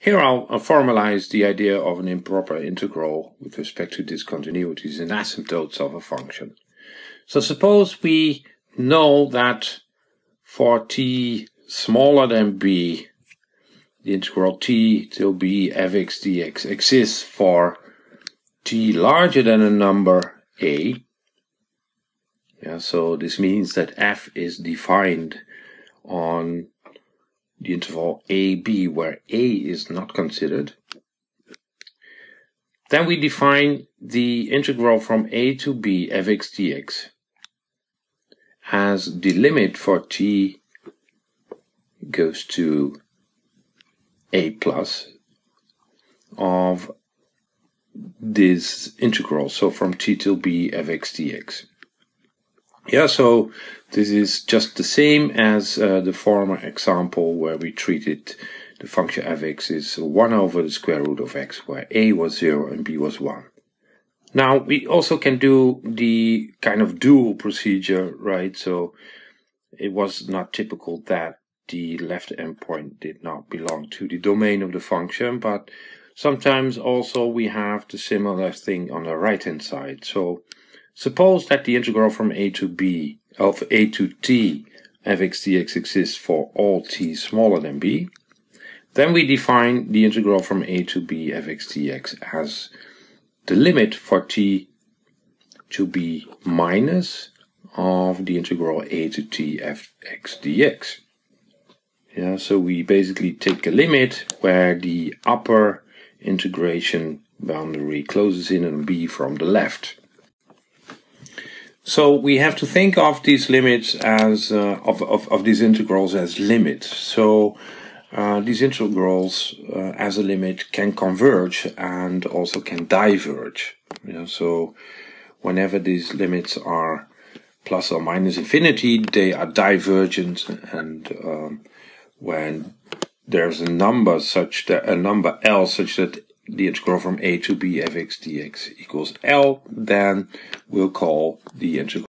Here I'll, I'll, formalize the idea of an improper integral with respect to discontinuities and asymptotes of a function. So suppose we know that for t smaller than b, the integral t till b fx dx exists for t larger than a number a. Yeah, so this means that f is defined on the interval AB where A is not considered. Then we define the integral from A to B fx dx as the limit for t goes to a plus of this integral, so from t till b fx dx. Yeah, so this is just the same as uh, the former example where we treated the function fx is 1 over the square root of x, where a was 0 and b was 1. Now, we also can do the kind of dual procedure, right? So it was not typical that the left endpoint did not belong to the domain of the function, but sometimes also we have the similar thing on the right hand side. So Suppose that the integral from a to b of a to t fx dx exists for all t smaller than b. Then we define the integral from a to b fx dx as the limit for t to b minus of the integral a to t fx dx. Yeah, so we basically take a limit where the upper integration boundary closes in on b from the left. So we have to think of these limits as uh, of, of, of these integrals as limits. So uh, these integrals uh, as a limit can converge and also can diverge. You know, so whenever these limits are plus or minus infinity, they are divergent, and um, when there's a number such that a number L such that the integral from a to b fx dx equals L, then we'll call the integral